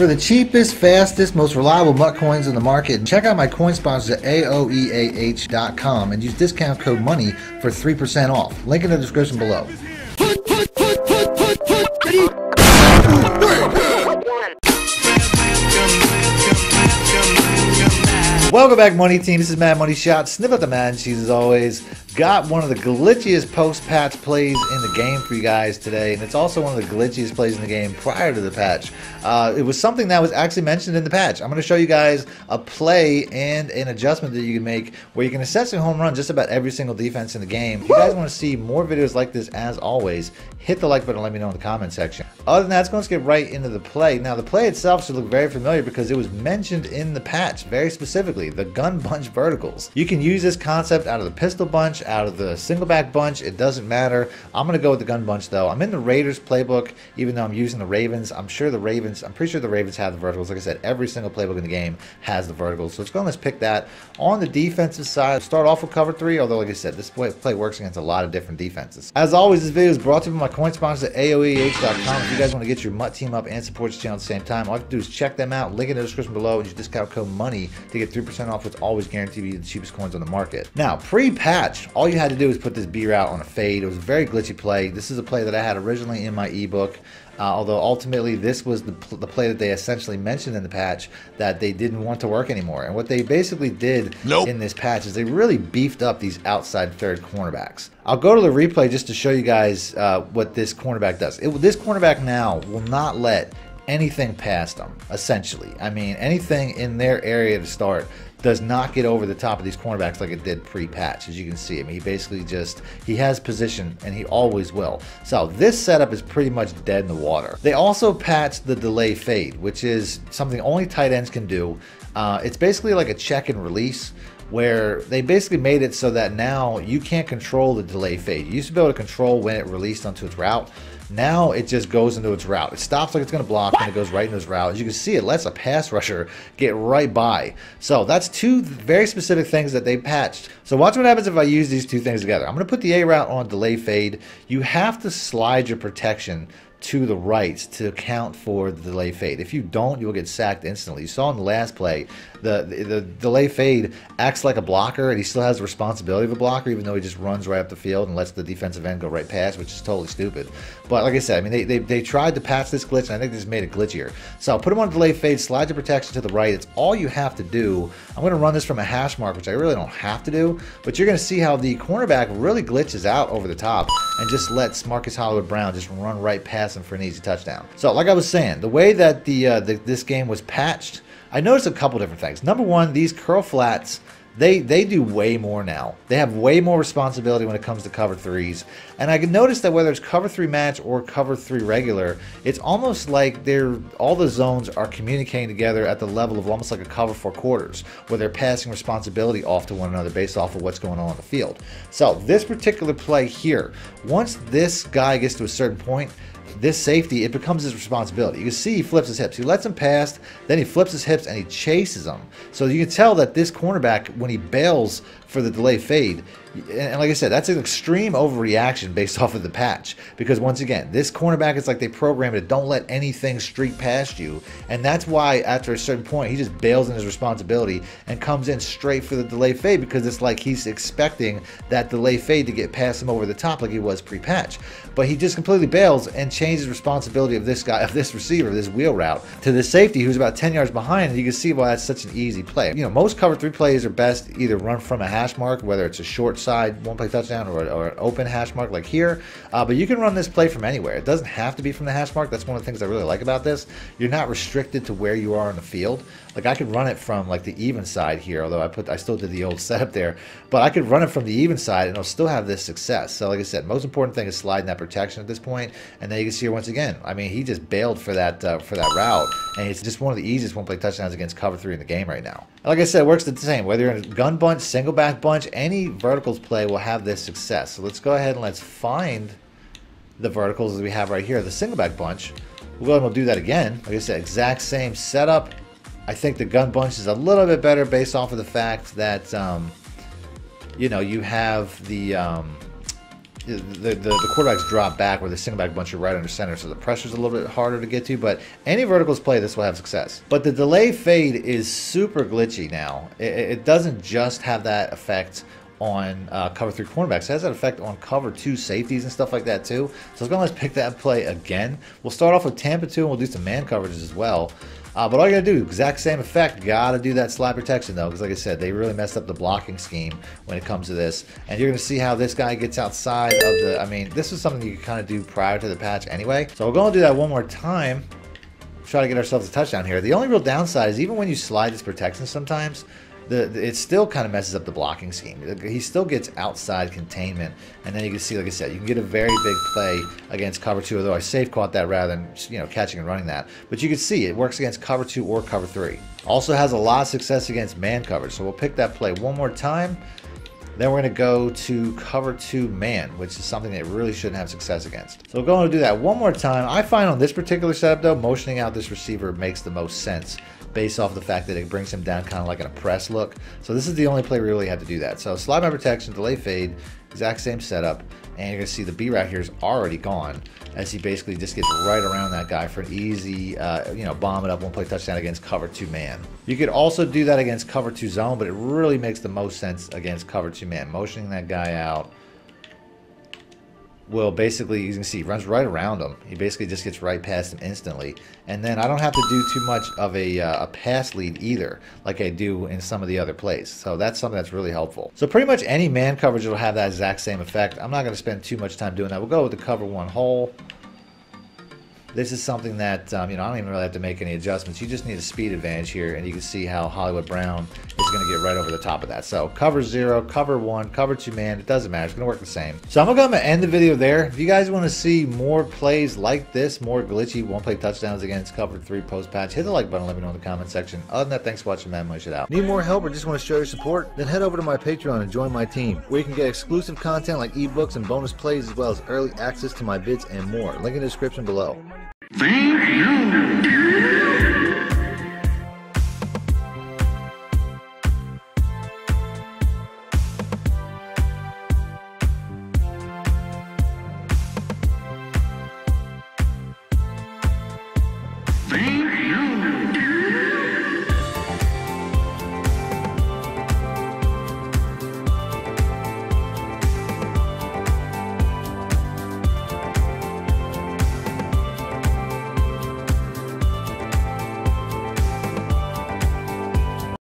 For the cheapest, fastest, most reliable MUT coins in the market, check out my coin sponsors at AOEAH.com and use discount code MONEY for 3% off. Link in the description below. Welcome back, Money Team. This is Madden Money Shot. Snip out the man cheese as always. Got one of the glitchiest post patch plays in the game for you guys today, and it's also one of the glitchiest plays in the game prior to the patch. Uh, it was something that was actually mentioned in the patch. I'm going to show you guys a play and an adjustment that you can make where you can assess a home run just about every single defense in the game. If you guys want to see more videos like this, as always, hit the like button and let me know in the comment section. Other than that, let's go get right into the play. Now, the play itself should look very familiar because it was mentioned in the patch very specifically the gun bunch verticals. You can use this concept out of the pistol bunch, out of the single back bunch. It doesn't matter. I'm going to go with the gun bunch though. I'm in the Raiders playbook, even though I'm using the Ravens. I'm sure the Ravens, I'm pretty sure the Ravens have the verticals. Like I said, every single playbook in the game has the verticals. So let's go and let's pick that. On the defensive side, start off with cover three, although like I said, this play, works against a lot of different defenses. As always, this video is brought to you by my coin sponsors at AOEAH.com. Guys want to get your MUT team up and support this channel at the same time, all you have to do is check them out. Link in the description below and use discount code MONEY to get 3% off what's always guaranteed to be the cheapest coins on the market. Now, pre-patch, all you had to do was put this B route on a fade. It was a very glitchy play. This is a play that I had originally in my ebook. Uh, although ultimately this was the, pl the play that they essentially mentioned in the patch that they didn't want to work anymore. And what they basically did nope. in this patch is they really beefed up these outside third cornerbacks. I'll go to the replay just to show you guys uh, what this cornerback does. It, this cornerback now will not let anything past them, essentially. I mean, anything in their area to start does not get over the top of these cornerbacks like it did pre-patch, as you can see. I mean, he basically just, he has position, and he always will. So this setup is pretty much dead in the water. They also patched the delay fade, which is something only tight ends can do. Uh, it's basically like a check and release where they basically made it so that now you can't control the delay fade. You used to be able to control when it released onto its route. Now it just goes into its route. It stops like it's going to block and it goes right into its route. As you can see, it lets a pass rusher get right by. So that's two very specific things that they patched. So watch what happens if I use these two things together. I'm going to put the A route on delay fade. You have to slide your protection to the right to account for the delay fade. If you don't, you'll get sacked instantly. You saw in the last play, the, the, the delay fade acts like a blocker, and he still has the responsibility of a blocker, even though he just runs right up the field and lets the defensive end go right past, which is totally stupid. But like I said, I mean, they, they, they tried to patch this glitch, and I think they just made it glitchier. So put him on delay fade, slide your protection to the right. It's all you have to do. I'm going to run this from a hash mark, which I really don't have to do, but you're going to see how the cornerback really glitches out over the top and just lets Marquise Hollywood Brown just run right past him for an easy touchdown. So like I was saying, the way that the, uh, the this game was patched, I noticed a couple different things. Number one, these curl flats, they they do way more now. They have way more responsibility when it comes to cover threes. And I can notice that whether it's cover three match or cover three regular, it's almost like they're all the zones are communicating together at the level of almost like a cover four quarters, where they're passing responsibility off to one another based off of what's going on on the field. So this particular play here, once this guy gets to a certain point, this safety, it becomes his responsibility. You can see he flips his hips. He lets him pass, then he flips his hips and he chases him. So you can tell that this cornerback, when he bails for the delay fade, and like I said, that's an extreme overreaction based off of the patch. Because once again, this cornerback is like they programmed it. Don't let anything streak past you. And that's why after a certain point, he just bails in his responsibility and comes in straight for the delay fade because it's like he's expecting that delay fade to get past him over the top like he was pre-patch. But he just completely bails and changes responsibility of this guy, of this receiver, this wheel route to the safety who's about 10 yards behind. And you can see why that's such an easy play. You know, most cover three plays are best either run from a hash mark, whether it's a short side one play touchdown or, or an open hash mark like here. Uh, but you can run this play from anywhere. It doesn't have to be from the hash mark. That's one of the things I really like about this. You're not restricted to where you are on the field. Like I could run it from like the even side here, although I put I still did the old setup there. But I could run it from the even side and I'll still have this success. So like I said, most important thing is sliding that protection at this point. And then you can see here once again. I mean, he just bailed for that uh, for that route, and it's just one of the easiest one play touchdowns against cover three in the game right now. Like I said, it works the same. Whether you're in a gun bunch, single back bunch, any verticals play will have this success. So let's go ahead and let's find the verticals that we have right here, the single back bunch. We'll go and we'll do that again. Like I said, exact same setup. I think the gun bunch is a little bit better based off of the fact that, um, you know, you have the, um, the, the, the quarterbacks drop back where the single back bunch are right under center, so the pressure's a little bit harder to get to. But any verticals play, this will have success. But the delay fade is super glitchy now. It, it doesn't just have that effect on uh, cover three cornerbacks. It has that effect on cover two safeties and stuff like that too. So let's go let's pick that play again. We'll start off with Tampa 2 and we'll do some man coverages as well. Uh, but all you gotta do, exact same effect. Gotta do that slide protection though, because like I said, they really messed up the blocking scheme when it comes to this. And you're gonna see how this guy gets outside of the. I mean, this is something you can kind of do prior to the patch anyway. So we're gonna do that one more time. Try to get ourselves a touchdown here. The only real downside is even when you slide this protection sometimes, the, the, it still kind of messes up the blocking scheme. He still gets outside containment, and then you can see, like I said, you can get a very big play against cover two. Although I safe caught that rather than you know catching and running that, but you can see it works against cover two or cover three. Also has a lot of success against man coverage. So we'll pick that play one more time. Then we're going to go to cover two man, which is something that really shouldn't have success against. So we're going to do that one more time. I find on this particular setup, though, motioning out this receiver makes the most sense based off the fact that it brings him down kind of like in a press look. So this is the only play we really had to do that. So slide my protection, delay fade, exact same setup, and you're gonna see the B route here is already gone as he basically just gets right around that guy for an easy, uh, you know, bomb it up, one play touchdown against cover two man. You could also do that against cover two zone, but it really makes the most sense against cover two man, motioning that guy out will basically, you can see, runs right around him. He basically just gets right past him instantly. And then I don't have to do too much of a, uh, a pass lead either, like I do in some of the other plays. So that's something that's really helpful. So pretty much any man coverage will have that exact same effect. I'm not going to spend too much time doing that. We'll go with the cover one hole. This is something that, um, you know, I don't even really have to make any adjustments. You just need a speed advantage here, and you can see how Hollywood Brown is going to get right over the top of that. So cover zero, cover one, cover two man, it doesn't matter. It's going to work the same. So I'm going to end the video there. If you guys want to see more plays like this, more glitchy one play touchdowns against cover three post patch, hit the like button, let me know in the comment section. Other than that, thanks for watching, man. Much it out. Need more help or just want to show your support? Then head over to my Patreon and join my team, where you can get exclusive content like ebooks and bonus plays, as well as early access to my vids and more. Link in the description below. Thank you.